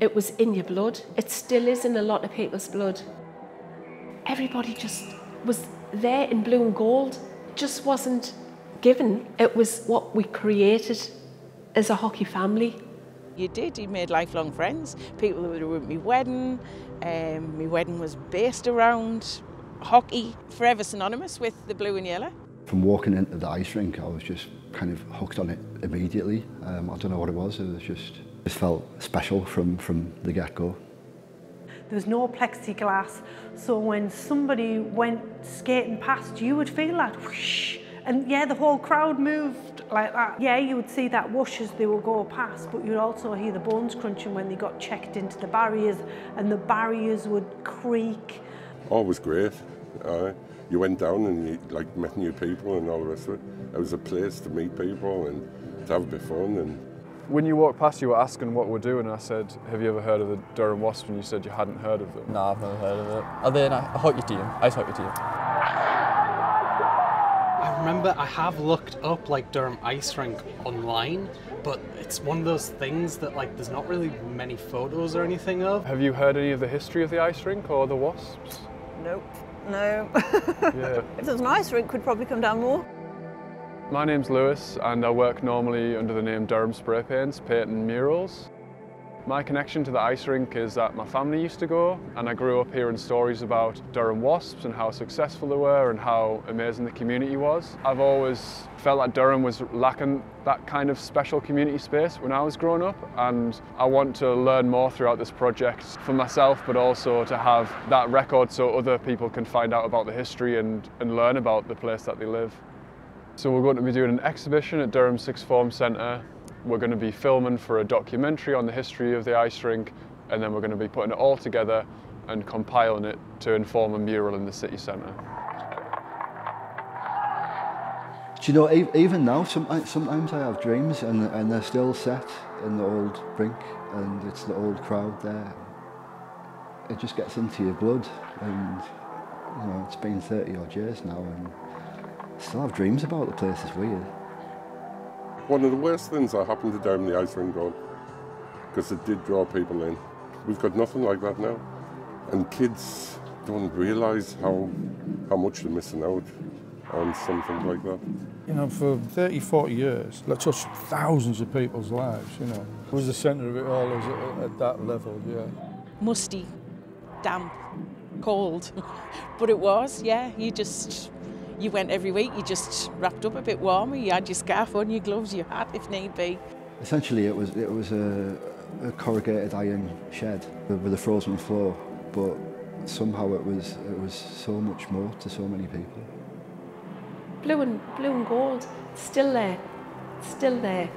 It was in your blood. It still is in a lot of people's blood. Everybody just was there in blue and gold. It Just wasn't given. It was what we created as a hockey family. You did, you made lifelong friends. People who were at my wedding, um, my wedding was based around hockey, forever synonymous with the blue and yellow. From walking into the ice rink, I was just kind of hooked on it immediately. Um, I don't know what it was, it was just just felt special from, from the get-go. There was no plexiglass, so when somebody went skating past, you would feel that whoosh, and yeah, the whole crowd moved like that. Yeah, you would see that whoosh as they would go past, but you'd also hear the bones crunching when they got checked into the barriers, and the barriers would creak. Oh, it was great. Uh, you went down and you like met new people and all the rest of it. It was a place to meet people and to have a bit of fun and when you walked past, you were asking what we're doing, and I said, have you ever heard of the Durham Wasps? And you said you hadn't heard of them. No, I've never heard of it. Are they a hockey team? Ice hockey team? I remember I have looked up like Durham Ice Rink online, but it's one of those things that like there's not really many photos or anything of. Have you heard any of the history of the ice rink or the Wasps? Nope. No. yeah. If there was an ice rink, we'd probably come down more. My name's Lewis and I work normally under the name Durham Spray Paints, painting murals. My connection to the ice rink is that my family used to go and I grew up hearing stories about Durham Wasps and how successful they were and how amazing the community was. I've always felt that Durham was lacking that kind of special community space when I was growing up and I want to learn more throughout this project for myself but also to have that record so other people can find out about the history and, and learn about the place that they live. So we're going to be doing an exhibition at Durham Sixth Form Centre. We're going to be filming for a documentary on the history of the ice rink and then we're going to be putting it all together and compiling it to inform a mural in the city centre. Do you know, even now, sometimes I have dreams and, and they're still set in the old rink and it's the old crowd there. It just gets into your blood and, you know, it's been 30 odd years now and I Still have dreams about the place, it's weird. One of the worst things that happened to Durham the Ice Rink Goal, because it did draw people in. We've got nothing like that now. And kids don't realise how, how much they're missing out on something like that. You know, for 30, 40 years, that touched thousands of people's lives, you know. It was the centre of it all at, at that level, yeah. Musty, damp, cold. but it was, yeah, you just you went every week, you just wrapped up a bit warmer, you had your scarf on, your gloves, your hat if need be. Essentially it was, it was a, a corrugated iron shed with a frozen floor, but somehow it was, it was so much more to so many people. Blue and, blue and gold, still there, still there.